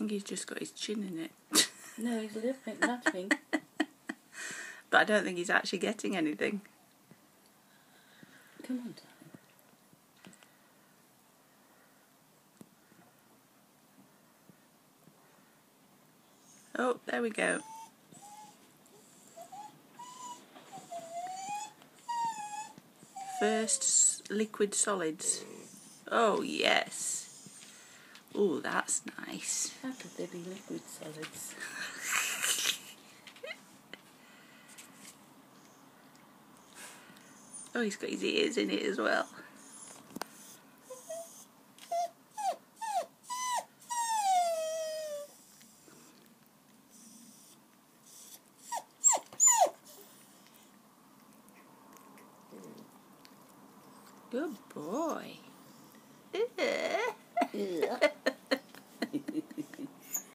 think he's just got his chin in it. No, he's living nothing. but I don't think he's actually getting anything. Come on, darling. Oh, there we go. First liquid solids. Oh, yes. Oh, that's nice. How could there be liquid solids? Oh, he's got his ears in it as well. Good boy. Ugh.